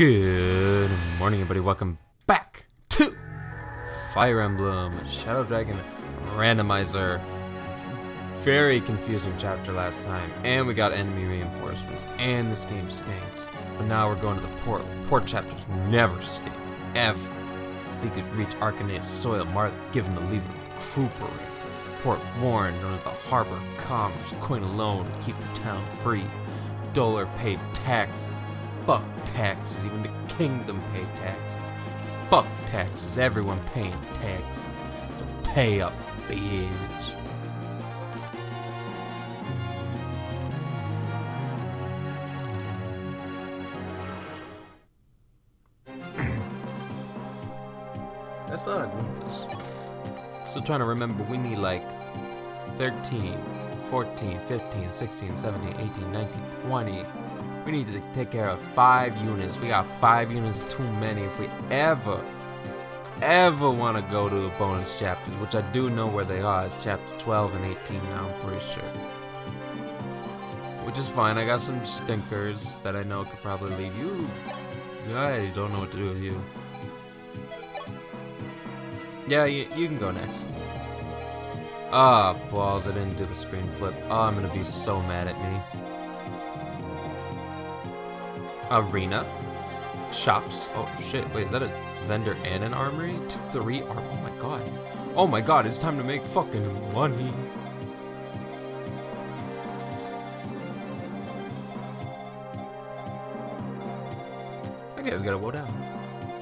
Good morning, everybody. Welcome back to Fire Emblem Shadow Dragon Randomizer. Very confusing chapter last time, and we got enemy reinforcements, and this game stinks. But now we're going to the port. Port chapters never stink, ever. Leakers reach Archanea's soil, Marth given the lever Krupery. Port Warren, known as the Harbor of Commerce, coin alone keep the town free. Dollar paid taxes. Fuck taxes, even the kingdom paid taxes. Fuck taxes, everyone paying taxes. So pay up, bitch. That's not a Goombas. Still trying to remember, we need like 13, 14, 15, 16, 17, 18, 19, 20. We need to take care of five units. We got five units too many if we ever, ever want to go to the bonus chapters, which I do know where they are. It's chapter 12 and 18 now, I'm pretty sure. Which is fine. I got some stinkers that I know could probably leave you. I don't know what to do with you. Yeah, you, you can go next. Ah, balls, I didn't do the screen flip. Oh, I'm gonna be so mad at me. Arena. Shops. Oh, shit. Wait, is that a vendor and an armory? Two, three arm. Oh my god. Oh my god, it's time to make fucking money. That guy's got a woe down.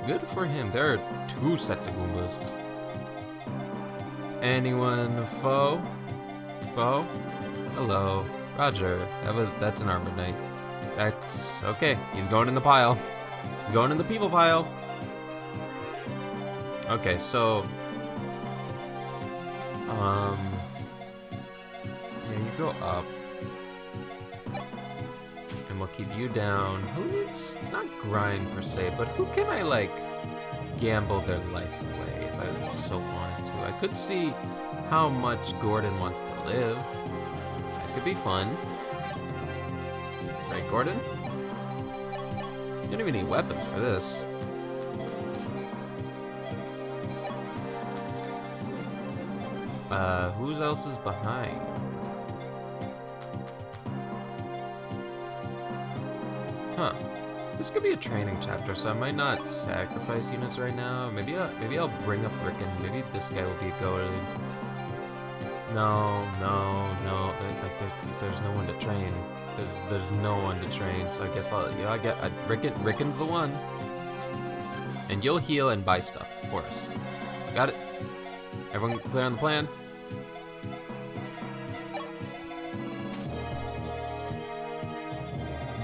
Good for him. There are two sets of Goombas. Anyone foe? Foe? Hello. Roger. That was that's an armored knight. That's okay. He's going in the pile. He's going in the people pile. Okay, so um Yeah, you go up. And we'll keep you down. Who needs not grind per se, but who can I like gamble their life away if I so wanted to? I could see how much Gordin wants to live. That could be fun. Gordin? You don't even need weapons for this. Uh, who else is behind? Huh. This could be a training chapter, so I might not sacrifice units right now. Maybe I'll, maybe I'll bring up Rickon. Maybe this guy will be goer. No, no, no. Like, there's no one to train. There's there's no one to train. So I guess I'll yeah I get Rickon. Rickon's the one. And you'll heal and buy stuff for us. Got it. Everyone clear on the plan?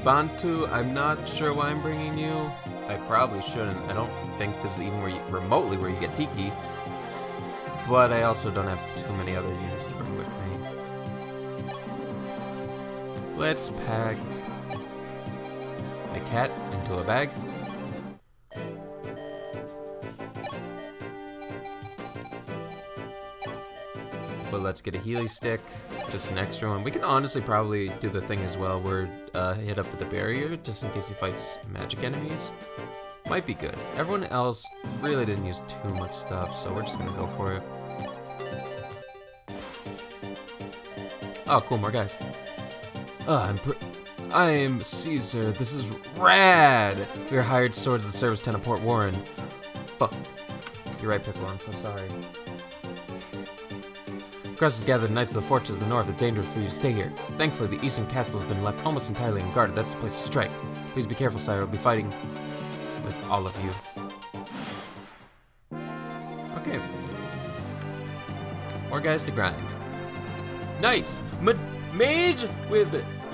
Bantu, I'm not sure why I'm bringing you. I probably shouldn't. I don't think this is even where you, remotely where you get Tiki. But I also don't have too many other units to bring with me. Let's pack my cat into a bag. But let's get a Healy stick, just an extra one. We can honestly probably do the thing as well where uh, hit up with the barrier just in case he fights magic enemies. Might be good. Everyone else really didn't use too much stuff, so we're just gonna go for it. Oh, cool, more guys. Uh, I'm I'm Caesar. This is rad. We are hired swords of the service town of Port Warren. Fuck. You're right, Piccolo. I'm so sorry. Grust has gathered knights of the fortress of the north. It's dangerous for you to stay here. Thankfully, the eastern castle has been left almost entirely unguarded. That's the place to strike. Please be careful, sire. We'll be fighting with all of you. Okay. More guys to grind. Nice! Ma mage with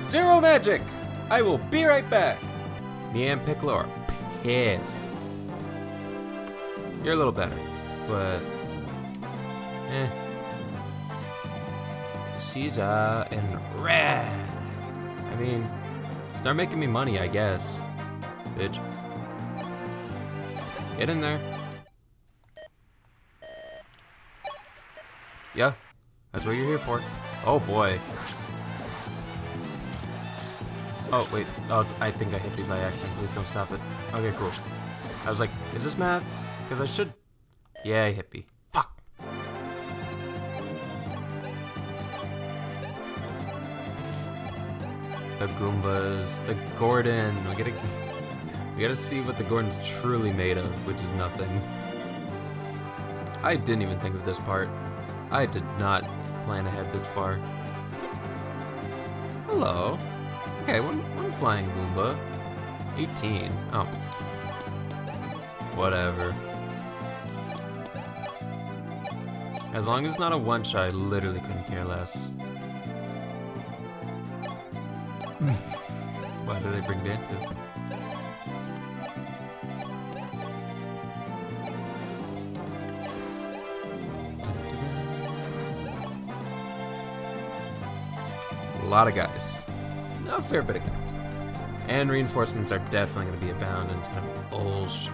zero magic! I will be right back! Me and Piccolo are pissed. You're a little better, but... Eh. Caesar and Red! I mean, start making me money, I guess. Bitch. Get in there. Yeah, that's what you're here for. Oh boy. Oh, wait. Oh, I think I hit me by accident. Please don't stop it. Okay, cool. I was like, is this math? Because I should... Yeah, I hit me. Fuck. The Goombas. The Gordin. We gotta... We gotta see what the Gordin's truly made of, which is nothing. I didn't even think of this part. I did not plan ahead this far. Hello. Okay, one, one flying Goomba. 18. Oh. Whatever. As long as it's not a one-shot, I literally couldn't care less. Why do they bring Bantu? A lot of guys. A fair bit of guys. And reinforcements are definitely going to be abound, and it's going to be bullshit.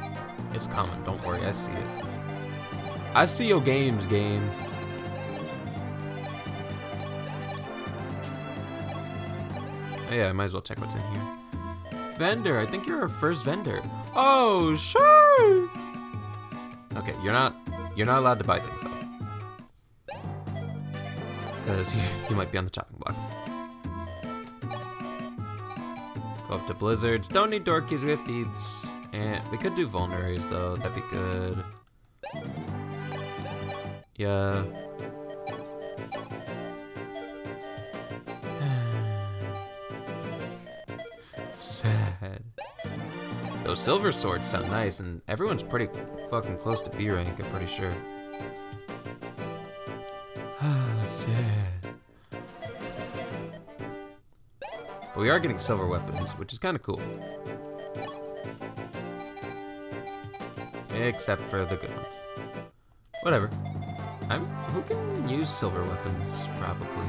It's coming, don't worry, I see it. I see your games, game. Oh, yeah, I might as well check what's in here. Vendor, I think you're our first vendor. Oh, sure. Okay, you're not you're not allowed to buy things though. Because you, you might be on the chopping block. Go up to blizzards. Don't need dorkies with these. And we could do vulneraries though. That'd be good. Yeah. Sad. Those silver swords sound nice, and everyone's pretty fucking close to B rank, I'm pretty sure. We are getting silver weapons, which is kind of cool. Except for the good ones. Whatever. I'm who can use silver weapons, probably.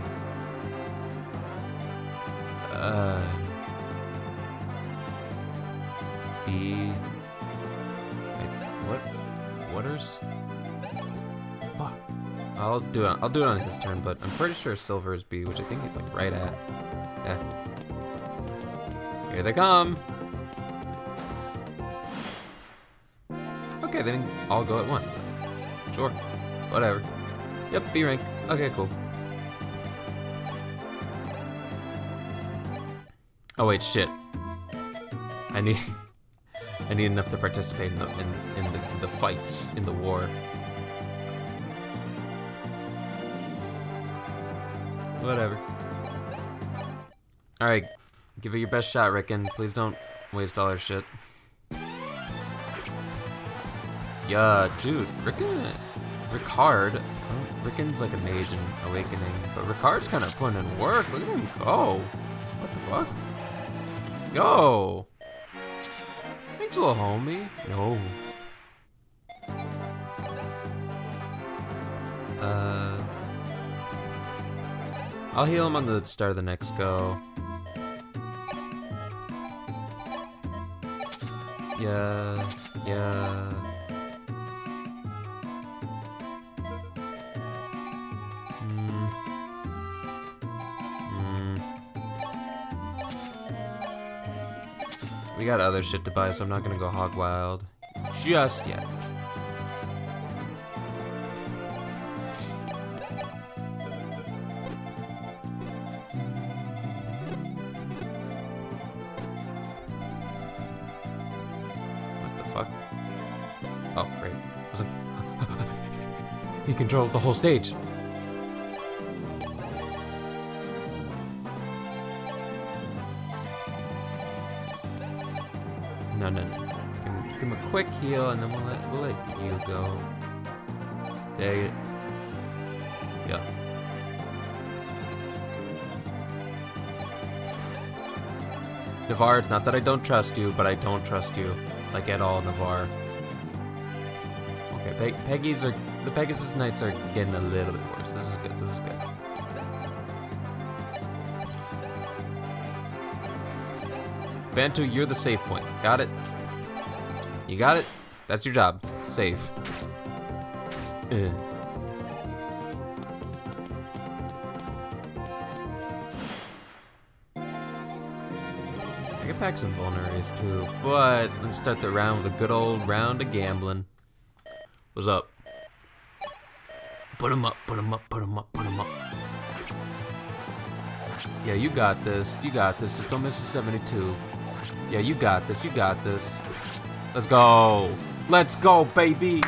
Uh B what waters? Fuck. I'll do it I'll do it on his turn, but I'm pretty sure silver is B, which I think he's like right at. Yeah. Here they come. Okay, they didn't all go at once. Sure. Whatever. Yep, B rank. Okay, cool. Oh wait, shit. I need I need enough to participate in the in, in the, the fights in the war. Whatever. Alright, Give it your best shot, Rickon. Please don't waste all our shit. Yeah, dude, Rickon, Rickard, Rickon's like a mage in Awakening, but Rickard's kind of putting in work. Look at him go. What the fuck? Yo! Thanks, little homie. No. Uh, I'll heal him on the start of the next go. Yeah, yeah. Mm. Mm. We got other shit to buy, so I'm not gonna go hog wild just yet. Controls the whole stage. No, no, no. Give him, give him a quick heal, and then we'll let, we'll let you go. There you Yeah. Navarre, it's not that I don't trust you, but I don't trust you. Like, at all, Navarre. Okay, Pe Peggy's are the Pegasus Knights are getting a little bit worse. This is good. This is good. Bantu, you're the safe point. Got it? You got it? That's your job. Safe. Eh. I might pack some vulneraries too, but let's start the round with a good old round of gambling. What's up? Put him up, put him up, put him up, put him up. Yeah, you got this. You got this. Just don't miss the 72. Yeah, you got this. You got this. Let's go. Let's go, baby.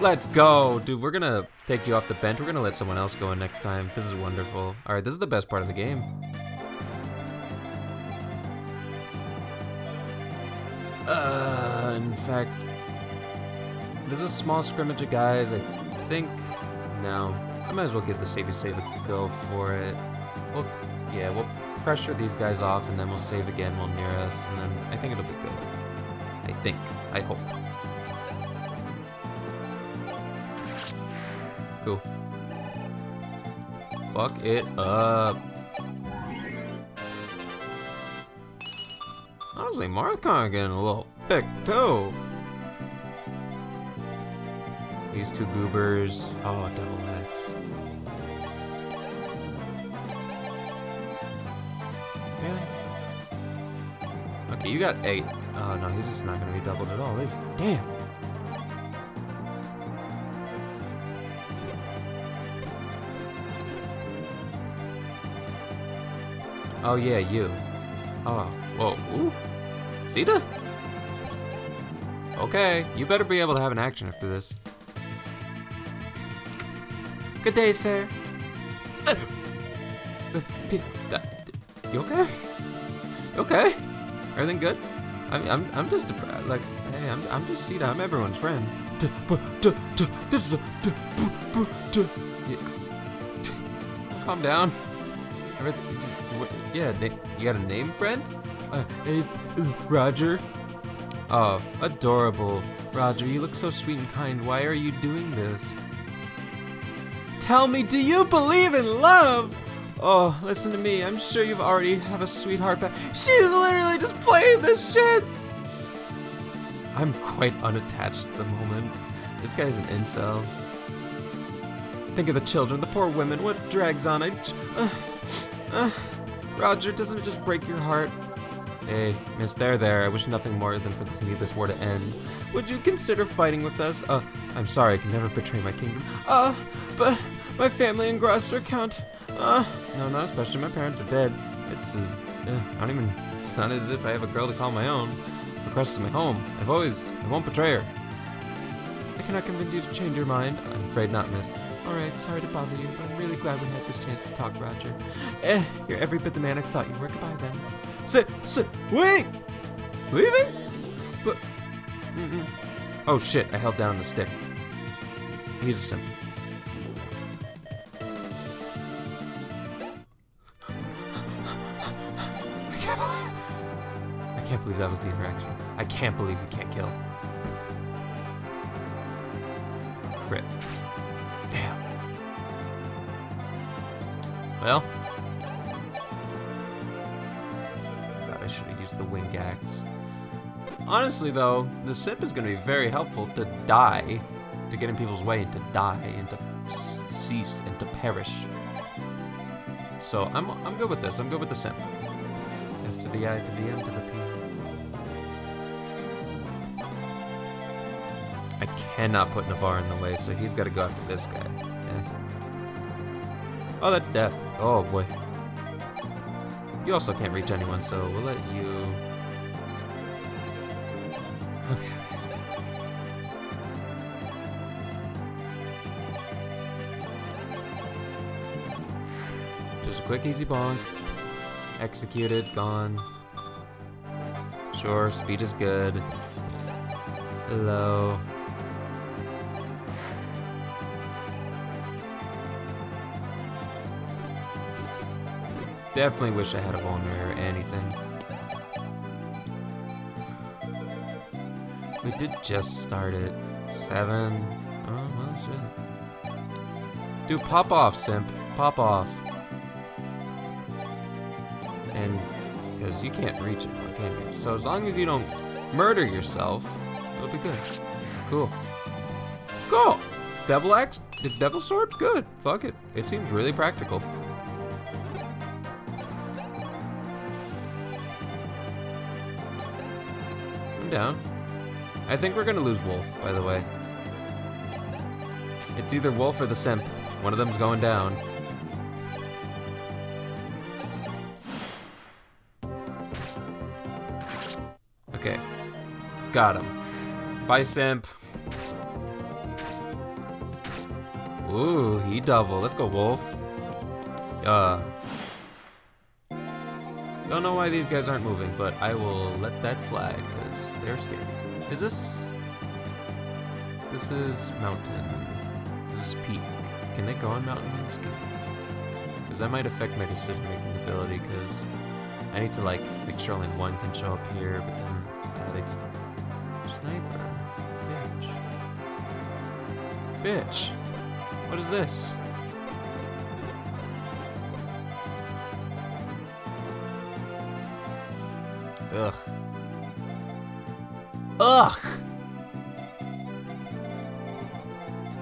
Let's go. Dude, we're gonna take you off the bench. We're gonna let someone else go in next time. This is wonderful. Alright, this is the best part of the game. Uh, in fact, there's a small scrimmage of guys. I think. No, I might as well give the savey save a go for it. Well, yeah, we'll pressure these guys off, and then we'll save again while near us, and then I think it'll be good. I think. I hope. Cool. Fuck it up. Honestly, Marthcon getting a little thick too. These two goobers. Oh, double X. Really? Okay, you got eight. Oh no, he's just not gonna be doubled at all, is he? Damn. Oh yeah, you. Oh, whoa, ooh. Sita? Okay, you better be able to have an action after this. Good day, sir. You okay? Okay? Everything good? I'm, I'm, I'm just depressed. Like, hey, I'm, I'm just Sita. I'm everyone's friend. This is. Calm down. Everything. Yeah, you got a name, friend? Uh, it's Roger. Oh, adorable. Roger, you look so sweet and kind. Why are you doing this? Tell me, do you believe in love? Oh, listen to me. I'm sure you've already have a sweetheart but She's literally just playing this shit. I'm quite unattached at the moment. This guy's an incel. Think of the children, the poor women. What drags on? I. Uh, uh, Roger, doesn't it just break your heart? Hey, Miss There There, I wish nothing more than for this needless war to end. Would you consider fighting with us? Uh, I'm sorry, I can never betray my kingdom. Uh, but my family in Gloucester Count. Uh, no, not especially. My parents are dead. It's, uh, I don't even, it's not as if I have a girl to call my own. Grust is my home. I've always, I won't betray her. I cannot convince you to change your mind. I'm afraid not, miss. Alright, sorry to bother you, but I'm really glad we had this chance to talk, Roger. Eh, you're every bit the man I thought you were. Goodbye then. Sit, sit, wait! Leaving? But, mm -mm. Oh shit, I held down the stick. He's a simp. Believe that was the interaction. I can't believe you can't kill. Crit. Damn. Well. God, I should have used the wing axe. Honestly, though, the sip is going to be very helpful to die, to get in people's way, and to die, and to cease, and to perish. So I'm, I'm good with this. I'm good with the simp. S to the I to the M to the P. I cannot put Navarre in the way, so he's got to go after this guy. Yeah. Oh, that's death. Oh, boy. You also can't reach anyone, so we'll let you... Okay. Just a quick, easy bonk. Executed, gone. Sure, speed is good. Hello. Definitely wish I had a vulner or anything. We did just start it. Seven. Oh, well, shit. Dude, pop off, simp. Pop off. And, because you can't reach it, can you? So as long as you don't murder yourself, it'll be good. Cool. Cool. Devil axe? Devil sword? Good. Fuck it. It seems really practical. Down. I think we're gonna lose Wolf, by the way. It's either Wolf or the Simp. One of them's going down. Okay. Got him. Bye, Simp. Ooh, he double. Let's go, Wolf. Uh. Don't know why these guys aren't moving, but I will let that slide, because they're scary. Is this... This is mountain. This is peak. Can they go on mountains? Because that might affect my decision-making ability, because I need to, like, make sure only one can show up here, but then... Uh, they'd st Sniper. Bitch. Bitch. What is this? Ugh. Ugh!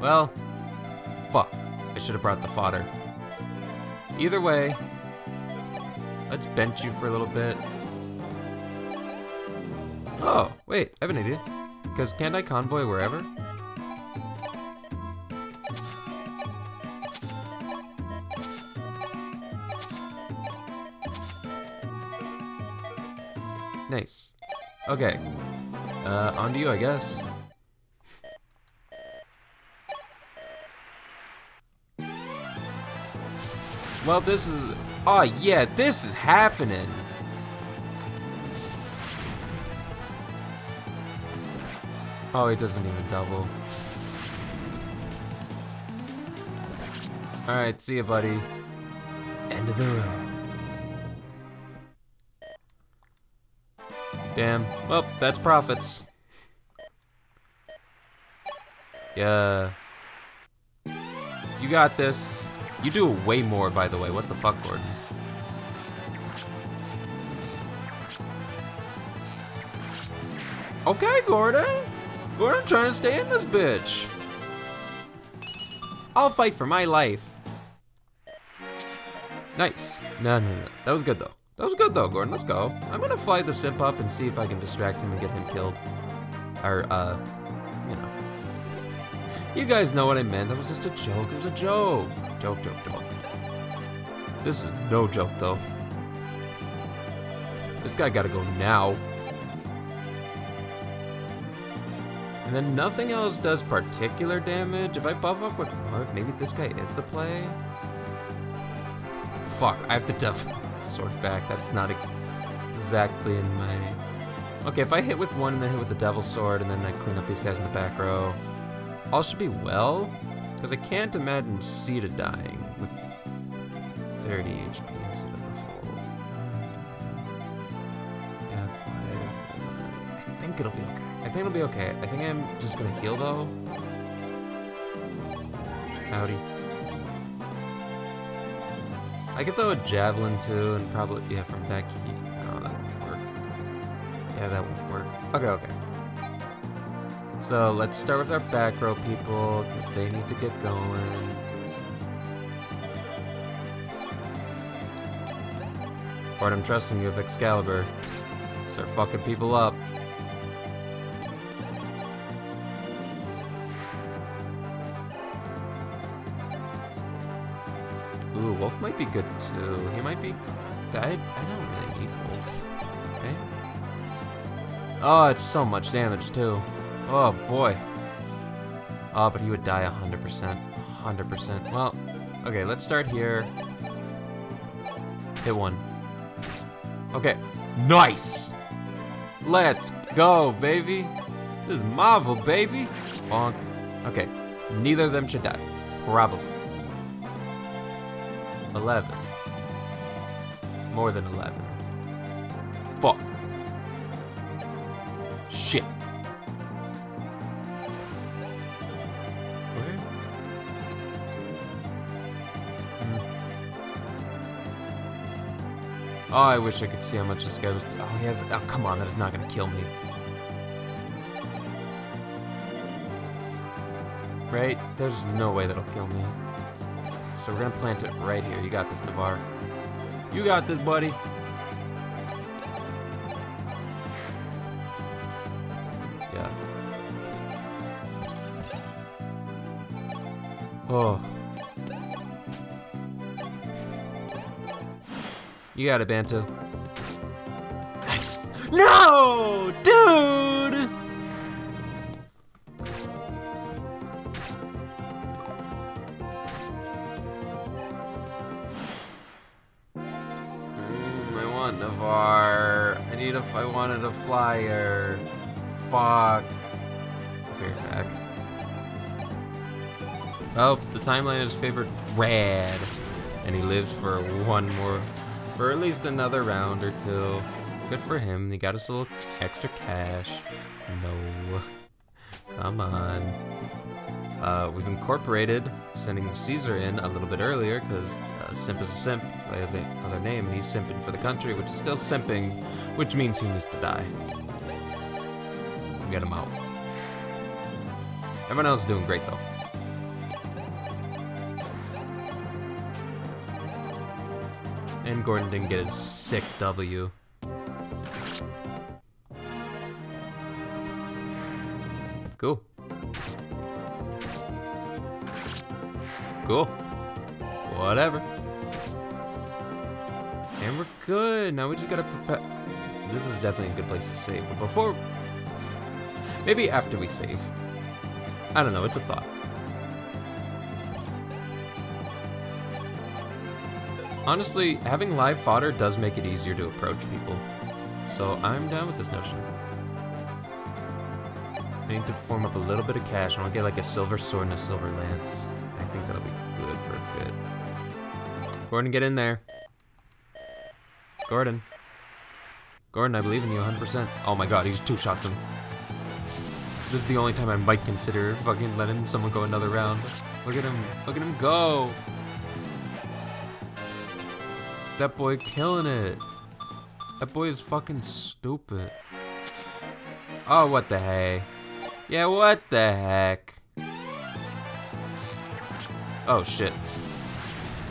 Well, fuck. I should have brought the fodder. Either way, let's bench you for a little bit. Oh, wait, I have an idea. Because can't I convoy wherever? Nice. Okay. Uh, on to you, I guess. Well, this is... Oh, yeah, this is happening. Oh, he doesn't even double. Alright, see ya, buddy. End of the road. Damn. Well, that's profits. Yeah. You got this. You do way more, by the way. What the fuck, Gordin? Okay, Gordin. Gordin trying to stay in this bitch. I'll fight for my life. Nice. No, no, no. That was good, though. That was good though, Gordin. Let's go. I'm gonna fly the simp up and see if I can distract him and get him killed. Or, uh, you know. You guys know what I meant. That was just a joke. It was a joke. Joke, joke, joke. This is no joke though. This guy gotta go now. And then nothing else does particular damage. If I buff up with Mark, maybe this guy is the play. Fuck, I have to def sword back. That's not exactly in my... Okay, if I hit with one and then hit with the Devil Sword and then I clean up these guys in the back row, all should be well. Because I can't imagine Sita dying with 30 HP instead of the full. Uh, yeah, five. I think it'll be okay. I think it'll be okay. I think I'm just gonna heal though. Howdy. I could throw a javelin too, and probably, yeah, from back here. No, that won't work. Yeah, that won't work. Okay, okay. So let's start with our back row people, because they need to get going. Bart, I'm trusting you with Excalibur. Start fucking people up. Might be good too. He might be... I, I don't really need Wolf. Okay. Oh, it's so much damage too. Oh boy. Oh, but he would die 100%. 100%. Well, okay, let's start here. Hit one. Okay. Nice! Let's go, baby. This is Marvel, baby. Bonk. Okay. Neither of them should die. Probably. 11. More than 11. Fuck. Shit. Hmm. Oh, I wish I could see how much this guy was. Oh, he has. Oh, come on, that is not gonna kill me. Right? There's no way that'll kill me. So we're gonna plant it right here. You got this, Navarre. You got this, buddy. Yeah. Oh. You got it, Bantu. Nice. No, dude. Flyer. Fuck. Fair back. Oh, the timeline is favored Radd, and he lives for one more, for at least another round or two. Good for him. He got us a little extra cash. No, come on. Uh, we've incorporated sending Caesar in a little bit earlier because uh, Simp is a simp by the other name, he's simping for the country, which is still simping, which means he needs to die. Get him out. Everyone else is doing great though. And Gordin didn't get his sick W. Cool. Cool. Whatever. And we're good. Now we just gotta prepare. This is definitely a good place to save. But before. Maybe after we save. I don't know. It's a thought. Honestly, having live fodder does make it easier to approach people. So I'm down with this notion. I need to form up a little bit of cash. and I want to get like a silver sword and a silver lance. I think that'll be good for a bit. Gordin, get in there. Gordin. Gordin, I believe in you 100%. Oh my god, he's two shots him. This is the only time I might consider fucking letting someone go another round. Look at him. Look at him go. That boy killing it. That boy is fucking stupid. Oh, what the hey. Yeah, what the heck? Oh, shit.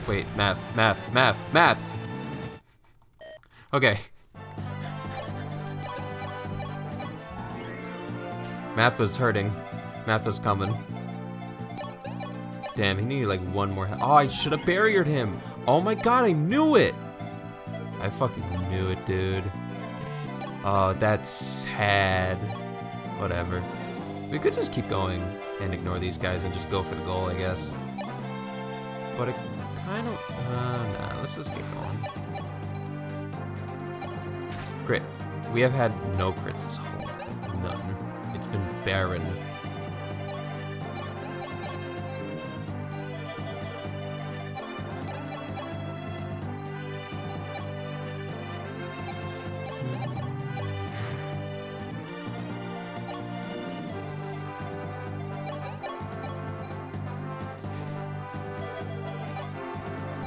Wait, math, math, math, math! Okay. Math was hurting. Math was coming. Damn, he needed like one more. Oh, I should have barriered him. Oh my god, I knew it. I fucking knew it, dude. Oh, that's sad. Whatever. We could just keep going and ignore these guys and just go for the goal, I guess. But it kind of... Uh, nah, let's just get going. Crit. We have had no crits this whole... None. It's been barren.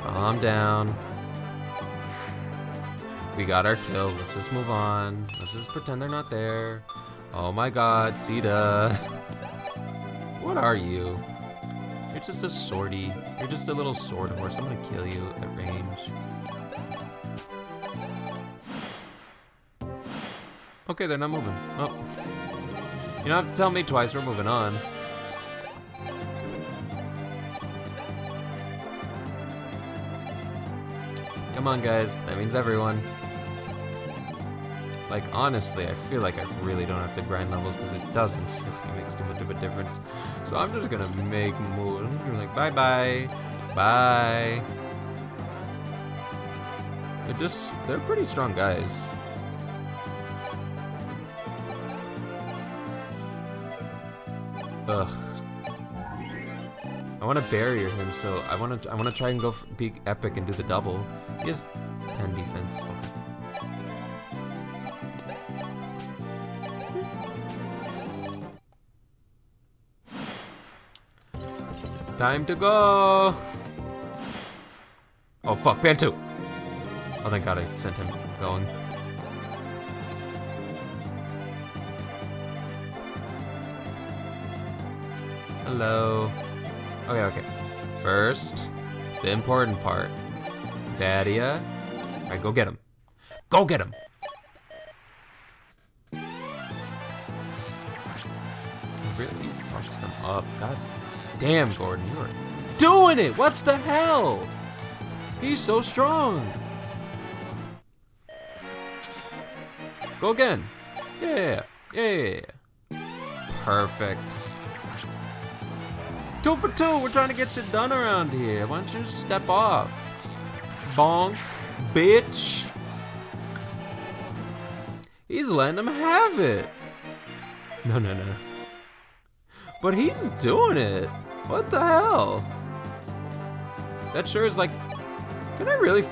Calm down. We got our kills. Let's just move on. Let's just pretend they're not there. Oh my god, Sita. What are you? You're just a sortie. You're just a little sword horse. I'm gonna kill you at range. Okay, they're not moving. Oh. You don't have to tell me twice. We're moving on. Come on, guys. That means everyone. Like, honestly, I feel like I really don't have to grind levels because it doesn't it makes too much of a difference. So I'm just gonna make moves. I'm like, bye-bye. Bye. They're just, they're pretty strong guys. Ugh. I want to barrier him, so I want to I want to try and go be epic and do the double. He has Time to go! Oh fuck, Bantu! Oh thank god I sent him going. Hello. Okay, okay. First, the important part. Dadia. Alright, go get him. Go get him! really fucks them up. God damn, Gordin, you are doing it. What the hell? He's so strong. Go again. Yeah, yeah. Perfect. Two for two. We're trying to get shit done around here. Why don't you step off? Bonk, bitch. He's letting him have it. No, no, no. But he's doing it. What the hell? That sure is like. Can I really?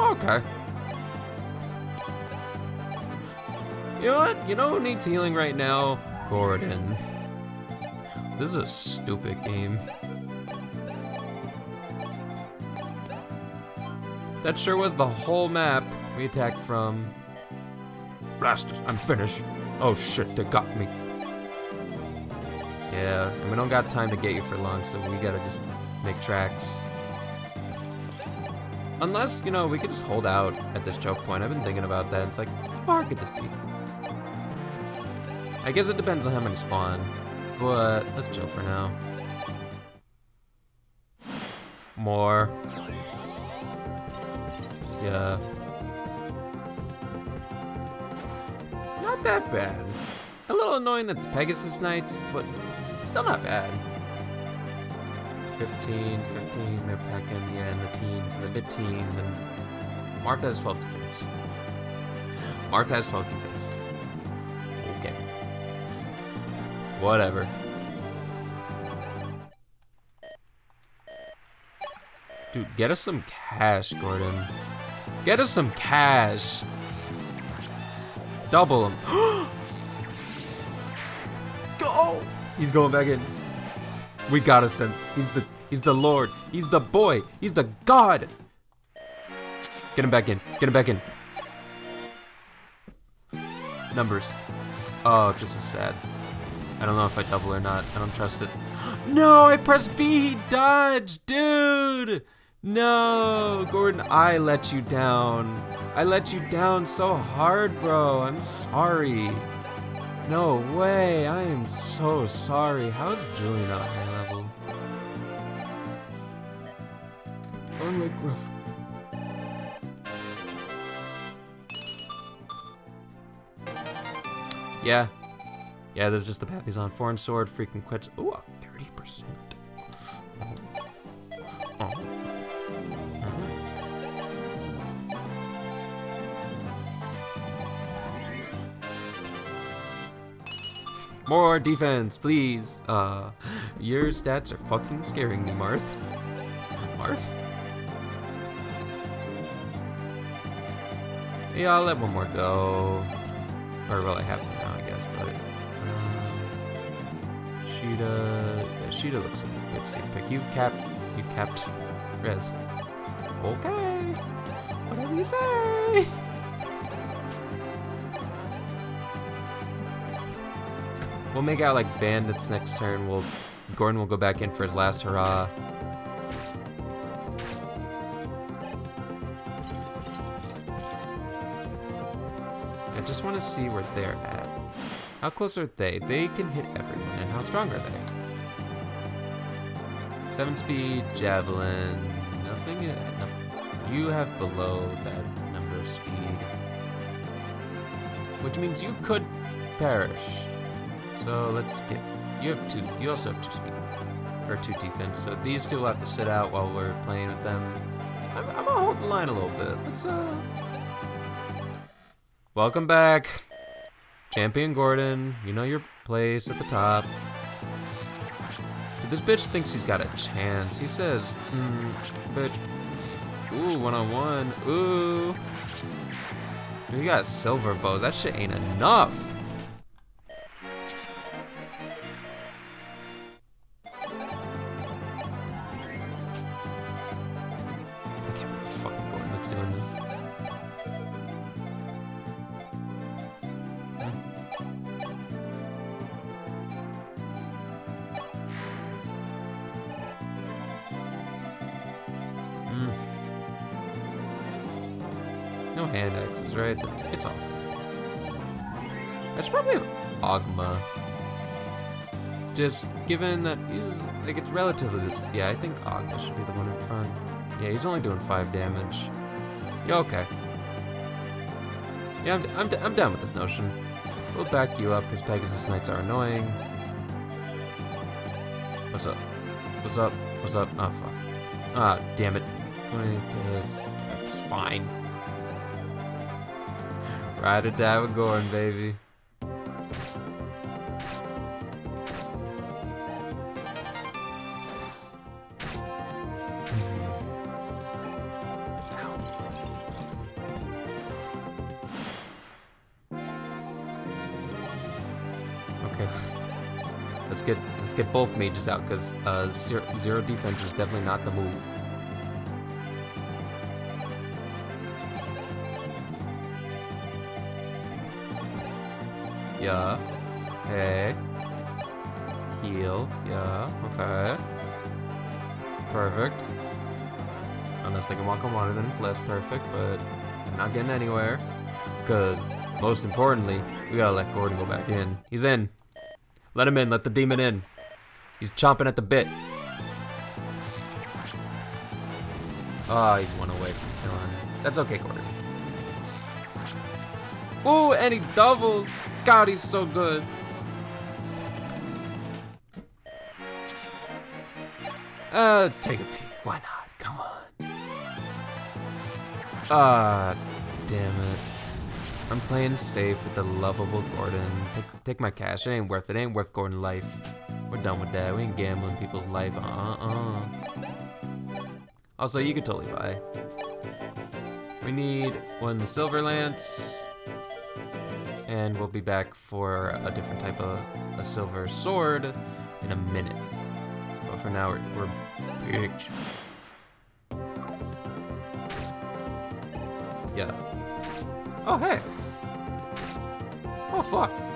Okay. You know what? You know who needs healing right now? Gordin. This is a stupid game. That sure was the whole map we attacked from. Blasted, I'm finished. Oh shit, they got me. Yeah, and we don't got time to get you for long, so we gotta just make tracks. Unless, you know, we could just hold out at this choke point. I've been thinking about that. It's like, how could this be? I guess it depends on how many spawn, but let's chill for now. More. Yeah. Not that bad. A little annoying that it's Pegasus Knights, but still not bad. 15, 15, they're packing, yeah, in the teens, the mid-teens, and Martha has 12 defense. Martha has 12 defense. Okay. Whatever. Dude, get us some cash, Gordin. Get us some cash. Double him. He's going back in. We gotta send. He's the he's the Lord. He's the boy. He's the God. Get him back in. Get him back in. Numbers. Oh, this is sad. I don't know if I double or not. I don't trust it. No, I pressed B. He dodged, dude. No, Gordin, I let you down. I let you down so hard, bro. I'm sorry. No way. I am so sorry. How's Julie not high level? Unlike rough. Yeah. Yeah, there's just the path he's on. Foreign sword, freaking quits. Ooh, a 30%. More defense, please. Uh, your stats are fucking scaring me, Marth. Marth? Yeah, I'll let one more go. Or, well, I have to now, I guess, but... Um, Sheeta... Sheeta looks like a good safe pick. You've capped... You've capped Rez. Okay. Whatever you say. We'll make out like bandits next turn. We'll Gordin will go back in for his last hurrah. I just want to see where they're at. How close are they? They can hit everyone. And how strong are they? Seven speed, javelin. Nothing. nothing. You have below that number of speed. Which means you could perish. So let's get. You have two. You also have two speed or two defense. So these two will have to sit out while we're playing with them. I'm, I'm gonna hold the line a little bit. Let's uh. Welcome back, Champion Gordin. You know your place at the top. This bitch thinks he's got a chance. He says, mm, bitch. Ooh, one on one. Ooh. You got silver bows. That shit ain't enough. Just given that he's like it's relatively this. Yeah, I think Ogma should be the one in front. Yeah, he's only doing five damage. Yeah, okay. Yeah, I'm, I'm, I'm down with this notion. We'll back you up because Pegasus Knights are annoying. What's up? What's up? What's up? Oh, fuck. Ah, damn it. It's fine. Ride or die with Gordin, baby. Let's get both mages out because uh, zero, zero defense is definitely not the move. Yeah. Hey. Heal. Yeah. Okay. Perfect. Unless they can walk on water, then it's less perfect, but not getting anywhere. Because, most importantly, we gotta let Gordin go back in. He's in. Let him in. Let the demon in. He's chomping at the bit. Oh, he's one away from killing. That's okay, Gordin. Oh, and he doubles. God, he's so good. Uh, let's take a peek. Why not? Come on. Ah, damn it. I'm playing safe with the lovable Gordin. Take, take my cash. It ain't worth it. it. Ain't worth Gordin life. We're done with that. We ain't gambling people's life. Uh-uh. Also, you could totally buy. We need one silver lance. And we'll be back for a different type of a silver sword in a minute. But for now, we're, we're. Yeah. Oh, hey. Oh, fuck.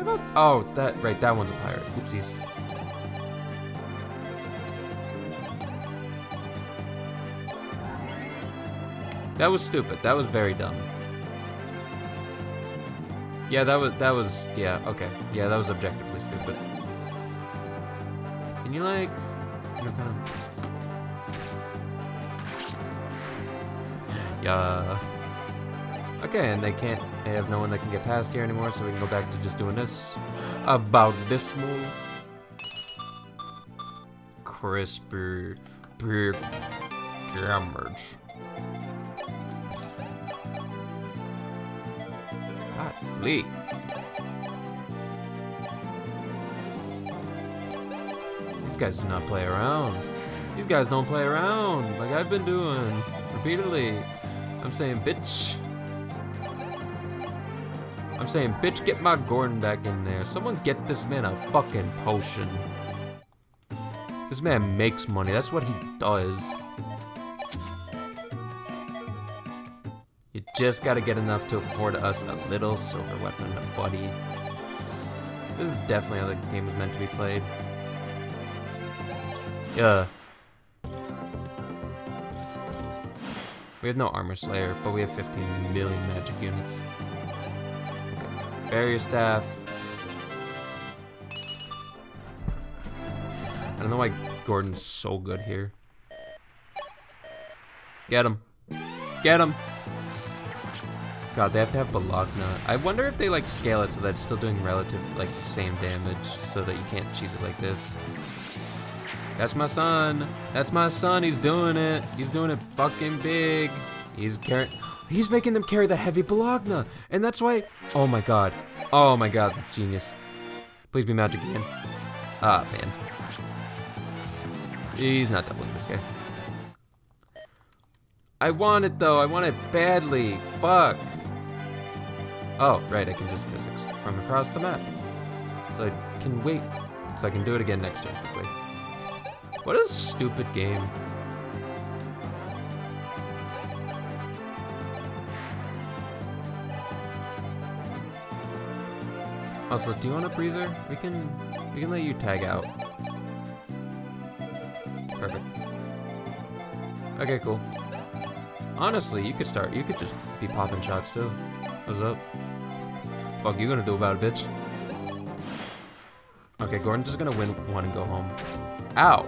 I thought, oh, that, right, that one's a pirate. Oopsies. That was stupid. That was very dumb. Yeah, that was, that was, yeah, okay. Yeah, that was objectively stupid. Can you, like, you know, kind of... Yeah. Okay, and they can't, they have no one that can get past here anymore, so we can go back to just doing this. About this move. Crispy, big damage. Golly. These guys do not play around. These guys don't play around like I've been doing repeatedly. I'm saying, bitch. Saying, bitch, get my Gordin back in there. Someone get this man a fucking potion. This man makes money. That's what he does. You just gotta get enough to afford us a little silver weapon, a buddy. This is definitely how the game was meant to be played. Yeah. We have no armor slayer, but we have 15 million magic units. Barrier staff. I don't know why Gordin's so good here. Get him. Get him. God, they have to have Bologna. I wonder if they like scale it so that it's still doing relative like same damage so that you can't cheese it like this. That's my son. That's my son. He's doing it. He's doing it fucking big. He's carrying. He's making them carry the heavy Bologna, and that's why. Oh my god. Oh my god, that's genius. Please be magic again. Ah man. He's not doubling this guy. I want it though. I want it badly. Fuck. Oh, right. I can just physics from across the map. So I can wait. So I can do it again next turn. What a stupid game. Also, do you want a breather? We can we can let you tag out. Perfect. Okay, cool. Honestly, you could start. You could just be popping shots too. What's up? Fuck you gonna do about it, bitch? Okay, Gordin's just gonna win one and go home. Ow!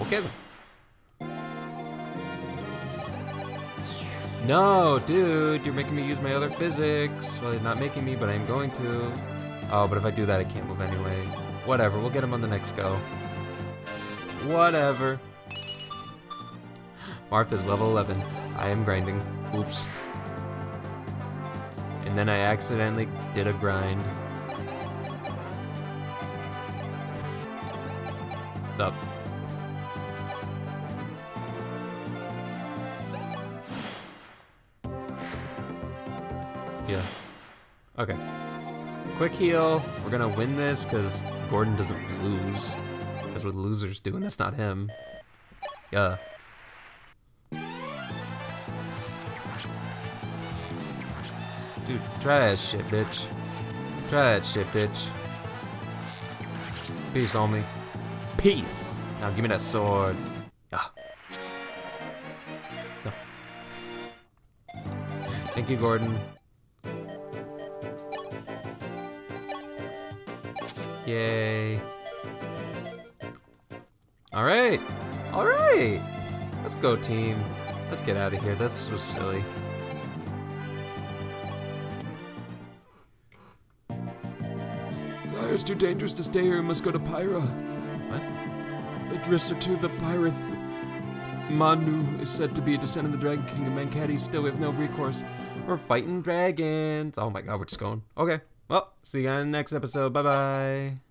Okay. No, dude, you're making me use my other physics. Well, you're not making me, but I'm going to. Oh, but if I do that, I can't move anyway. Whatever, we'll get him on the next go. Whatever. Marth's level 11. I am grinding. Oops. And then I accidentally did a grind. What's up? We're gonna win this because Gordin doesn't lose. That's what losers do, and that's not him. Yeah. Dude, try that shit, bitch. Try that shit, bitch. Peace, homie. Peace. Now give me that sword. Ah. No. Thank you, Gordin. Yay. Alright. Alright. Let's go, team. Let's get out of here. This was silly. It's too dangerous to stay here. We must go to Pyra. What? Idrissa to the Pyrith. Manu is said to be a descendant of the Dragon Kingdom. Mankadi still we have no recourse. We're fighting dragons. Oh my god, we're just going. Okay. Well, see you in the next episode. Bye bye.